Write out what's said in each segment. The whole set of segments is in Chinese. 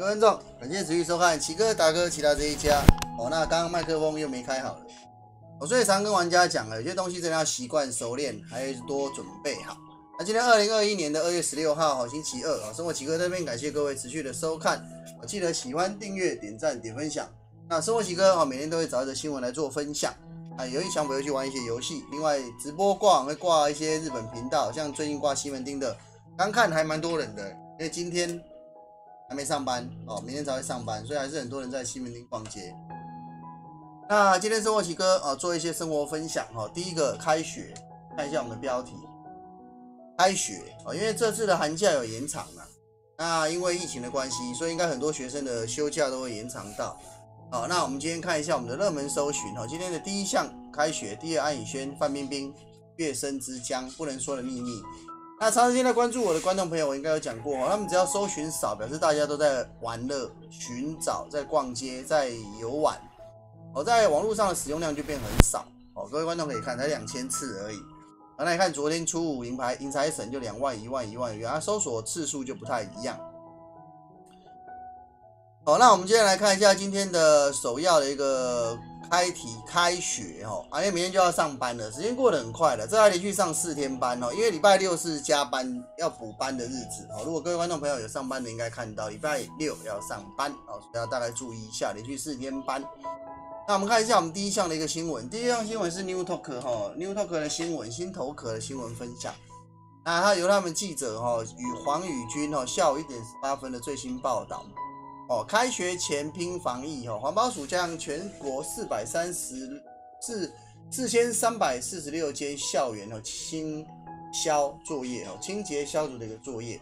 各位观众，感谢持续收看奇哥达哥其他这一家。哦，那刚刚麦克风又没开好了，我所以常跟玩家讲了，有些东西真的要习惯熟练，还要多准备好。那今天二零二一年的二月十六号，好星期二啊，生活奇哥这边感谢各位持续的收看，我记得喜欢、订阅、点赞、点分享。那生活奇哥啊，每天都会找一则新闻来做分享啊，有意想不会去玩一些游戏，另外直播挂会挂一些日本频道，像最近挂西门町的，刚看还蛮多人的，因为今天。还没上班哦，明天才会上班，所以还是很多人在西门町逛街。那今天生活奇哥啊，做一些生活分享哈。第一个，开学，看一下我们的标题，开学哦，因为这次的寒假有延长了。那因为疫情的关系，所以应该很多学生的休假都会延长到。好，那我们今天看一下我们的热门搜寻哈。今天的第一项，开学；第二，安以轩、范冰冰、月升之江，不能说的秘密。那长时间在关注我的观众朋友，我应该有讲过，他们只要搜寻少，表示大家都在玩乐、寻找、在逛街、在游玩，哦，在网络上的使用量就变很少。哦，各位观众可以看，才两千次而已。那来看昨天初五银牌银财神就两万、一万、一万元，它搜索次数就不太一样。好，那我们接下来看一下今天的首要的一个。开题开学哦，因为明天就要上班了，时间过得很快了。这还连续上四天班哦，因为礼拜六是加班要补班的日子哦。如果各位观众朋友有上班的，应该看到礼拜六要上班哦，所以要大概注意一下，连续四天班。那我们看一下我们第一项的一个新闻，第一项新闻是 New Talk 哈，New Talk 的新闻，新头壳的新闻分享。那它由他们记者哈与黄宇军哈下午一点十八分的最新报道。哦，开学前拼防疫哦，环保署将全国四百三十四四千三百四十六间校园哦清消作业哦，清洁消毒的一个作业。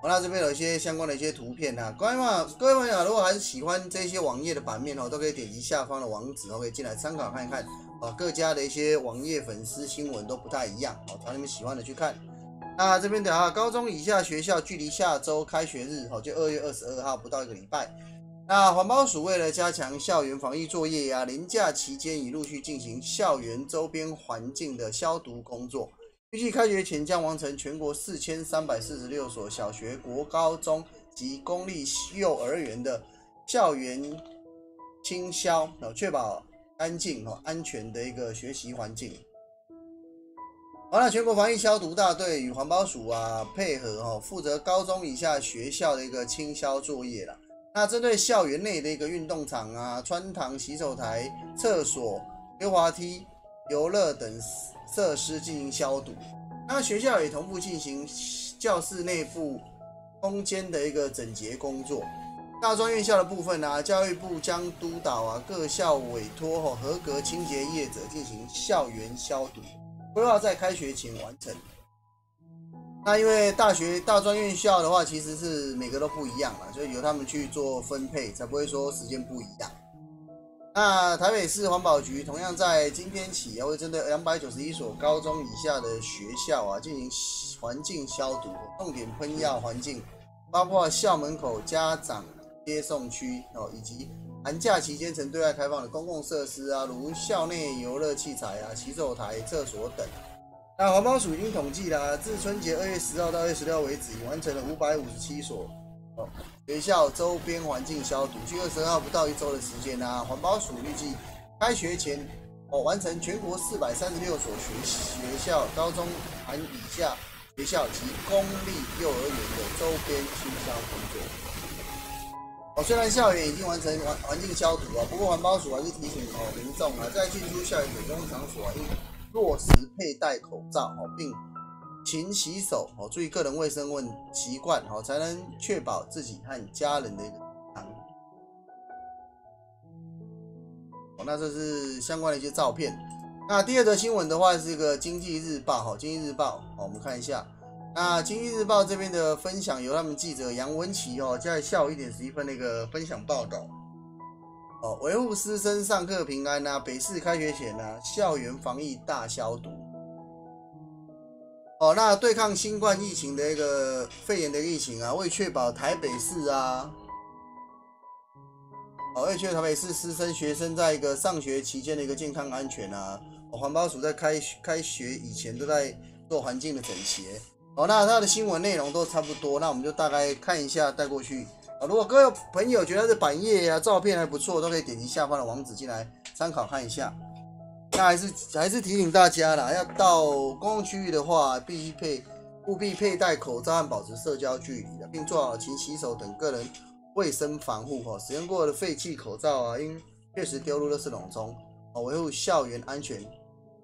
好，那这边有一些相关的一些图片啊，各位嘛，各位朋友，如果还是喜欢这些网页的版面哦，都可以点击下方的网址哦，可以进来参考看一看啊，各家的一些网页粉丝新闻都不太一样哦，找你们喜欢的去看。那这边的啊，高中以下学校距离下周开学日哦，就二月二十二号不到一个礼拜。那环保署为了加强校园防疫作业呀，年假期间已陆续进行校园周边环境的消毒工作。预计开学前将完成全国四千三百四十六所小学、国高中及公立幼儿园的校园清消，哦，确保安静和安全的一个学习环境。好了，全国防疫消毒大队与环保署啊配合哈，负责高中以下学校的一个清消作业了。那针对校园内的一个运动场啊、穿堂、洗手台、厕所、溜滑梯、游乐等设施进行消毒。那学校也同步进行教室内部空间的一个整洁工作。大专院校的部分呢，教育部将督导啊各校委托哈合格清洁业者进行校园消毒。规划在开学前完成。那因为大学大专院校的话，其实是每个都不一样嘛，所以由他们去做分配，才不会说时间不一样。那台北市环保局同样在今天起，也会针对两百九十一所高中以下的学校啊，进行环境消毒，重点喷药环境，包括校门口、家长接送区哦，以及。寒假期间曾对外开放的公共设施啊，如校内游乐器材啊、洗手台、厕所等。那环保署已经统计了，自春节二月十号到二月十六为止，已完成了五百五十七所学校周边环境消毒。距二十号不到一周的时间呢，环保署预计开学前哦完成全国四百三十六所学学校高中含以下学校及公立幼儿园的周边清消工作。哦，虽然校园已经完成环环境消毒啊，不过环保署还是提醒哦民众啊，在进出校园等公共场所啊，应落实佩戴口罩哦，并勤洗手哦，注意个人卫生问习惯哦，才能确保自己和家人的一个健康。哦，那这是相关的一些照片。那第二则新闻的话是一个经济日报哈，经济日报哦，我们看一下。那经济日报这边的分享由他们记者杨文琪哦，在下午一点十一分那个分享报道哦，维护师生上课平安呐，北市开学前呢，校园防疫大消毒哦，那对抗新冠疫情的一个肺炎的疫情啊，为确保台北市啊，哦，为确保台北市师生学生在一个上学期间的一个健康安全啊，环保署在开开学以前都在做环境的整洁。哦，那它的新闻内容都差不多，那我们就大概看一下带过去。啊，如果各位朋友觉得这版页啊、照片还不错，都可以点击下方的网址进来参考看一下。那还是还是提醒大家啦，要到公共区域的话，必须配务必佩戴口罩和保持社交距离的，并做好勤洗手等个人卫生防护。哈，使用过的废弃口罩啊，应确实丢入垃圾桶中。哦，维护校园安全、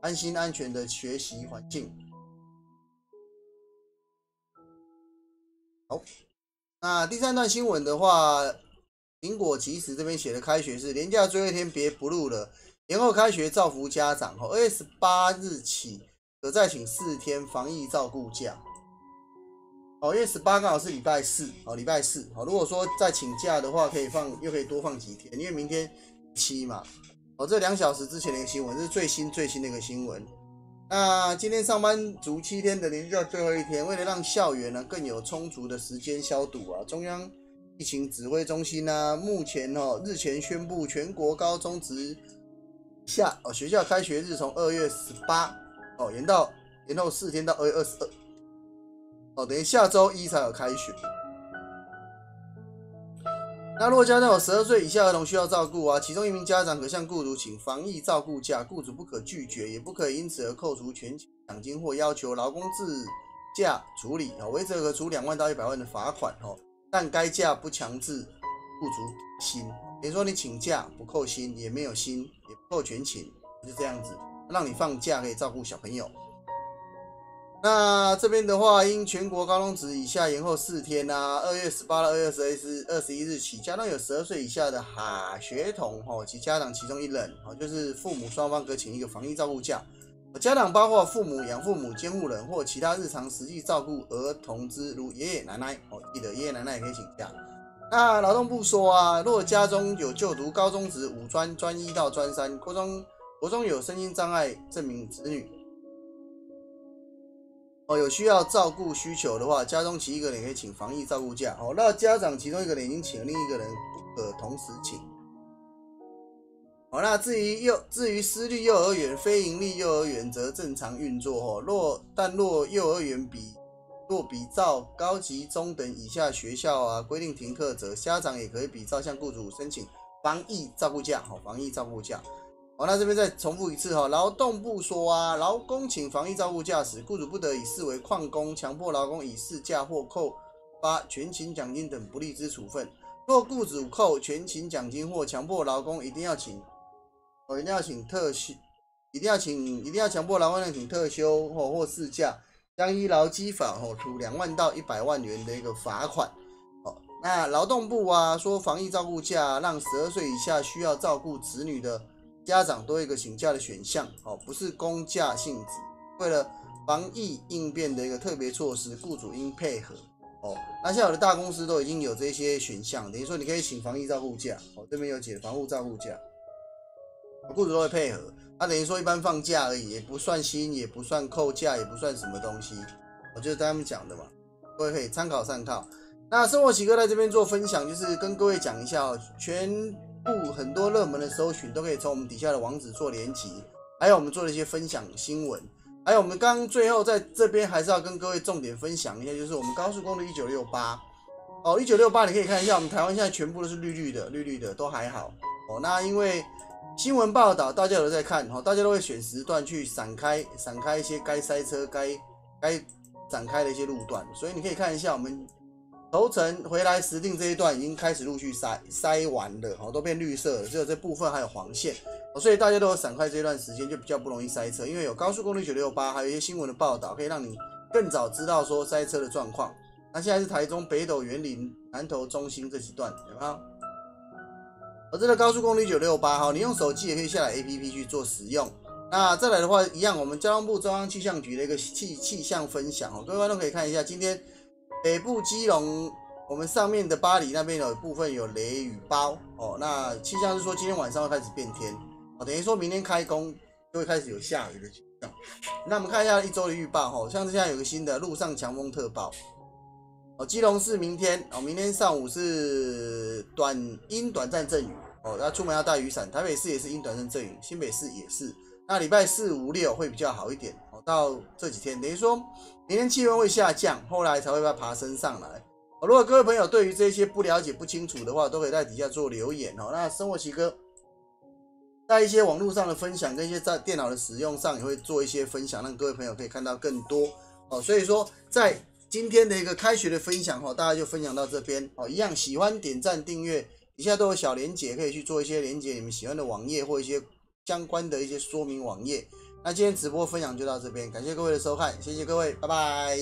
安心安全的学习环境。好。那第三段新闻的话，苹果其实这边写的开学是连假最后一天，别不录了，延后开学造福家长。哦，二月十八日起可再请四天防疫照顾假。哦，因为十八刚好是礼拜四，哦，礼拜四。哦，如果说再请假的话，可以放又可以多放几天，因为明天七嘛。哦，这两小时之前的一个新闻，这是最新最新的一个新闻。那今天上班族七天的年假最后一天，为了让校园呢更有充足的时间消毒啊，中央疫情指挥中心呢目前哦日前宣布，全国高中职下哦学校开学日从二月十八哦延到延后四天到二月二十二哦，等于下周一才有开学。那如果家长有十二岁以下儿童需要照顾啊，其中一名家长可向雇主请防疫照顾假，雇主不可拒绝，也不可以因此而扣除全奖金或要求劳工自假处理啊，违者可处两万到一百万的罚款哦。但该假不强制雇主薪，比如说你请假不扣薪，也没有薪，也不扣全勤，就这样子，让你放假可以照顾小朋友。那这边的话，因全国高中职以下延后四天呐，二月十八到二月二十一日二十一日起，家中有十二岁以下的哈学童吼及家长其中一人哦，就是父母双方可请一个防疫照顾假。家长包括父母、养父母、监护人或其他日常实际照顾儿童之，如爷爷奶奶哦，记得爷爷奶奶也可以请假。那劳动部说啊，若家中有就读高中职、五专、专一到专三，国中国中有身心障碍证明子女。哦，有需要照顾需求的话，家中其一个人可以请防疫照顾假。哦，那家长其中一个人已经请，另一个人不可同时请。好，那至于幼至于私立幼儿园、非营利幼儿园则正常运作。哦，若但若幼儿园比若比照高级中等以下学校啊规定停课，则家长也可以比照向雇主申请防疫照顾假。好，防疫照顾假。好，那这边再重复一次哈，劳动部说啊，劳工请防疫照顾假时，雇主不得以视为旷工，强迫劳工以事假或扣发全勤奖金等不利之处分。若雇主扣全勤奖金或强迫劳工一定要请，哦，一定要请特休，一定要请，一定要强迫劳工请特休或或事假，将依劳基法哦处两万到一百万元的一个罚款。哦，那劳动部啊说，防疫照顾假让十二岁以下需要照顾子女的。家长多一个请假的选项，哦，不是公假性质。为了防疫应变的一个特别措施，雇主应配合。哦，那像有的大公司都已经有这些选项，等于说你可以请防疫照顾假。哦，这边有解防护照顾假，雇主都会配合。那等于说一般放假而已，也不算薪，也不算扣假，也不算什么东西。我就是他们讲的嘛，各位可以参考参考。那生活奇哥在这边做分享，就是跟各位讲一下哦，全。不，很多热门的搜寻都可以从我们底下的网址做连接，还有我们做了一些分享新闻，还有我们刚刚最后在这边还是要跟各位重点分享一下，就是我们高速公路一九六八哦，一九六八你可以看一下，我们台湾现在全部都是绿绿的，绿绿的都还好哦。那因为新闻报道大家都在看哦，大家都会选时段去闪开闪开一些该塞车该该展开的一些路段，所以你可以看一下我们。头城回来石定这一段已经开始陆续塞塞完了，哦，都变绿色了，只有这部分还有黄线，所以大家都有闪开这段时间就比较不容易塞车，因为有高速公路九六八，还有一些新闻的报道，可以让你更早知道说塞车的状况。那现在是台中北斗园林南投中心这几段，有没有？而这个高速公路九六八，哈，你用手机也可以下载 A P P 去做使用。那再来的话，一样，我们交通部中央气象局的一个气气象分享，哦，各位观众可以看一下今天。北部基隆，我们上面的巴黎那边有部分有雷雨包哦。那气象是说今天晚上会开始变天哦，等于说明天开工就会开始有下雨的情况。那我们看一下一周的预报哈，像现在有个新的路上强风特报哦，基隆市明天哦，明天上午是短阴短暂阵雨哦，那出门要带雨伞。台北市也是阴短暂阵雨，新北市也是。那礼拜四五六会比较好一点，到这几天，等于说明天气温会下降，后来才会把它爬升上来。如果各位朋友对于这些不了解、不清楚的话，都可以在底下做留言哦。那生活奇哥在一些网络上的分享，跟一些在电脑的使用上，也会做一些分享，让各位朋友可以看到更多哦。所以说，在今天的一个开学的分享哈，大家就分享到这边哦。一样喜欢点赞订阅，底下都有小连结，可以去做一些连接你们喜欢的网页或一些相关的一些说明网页。那今天直播分享就到这边，感谢各位的收看，谢谢各位，拜拜。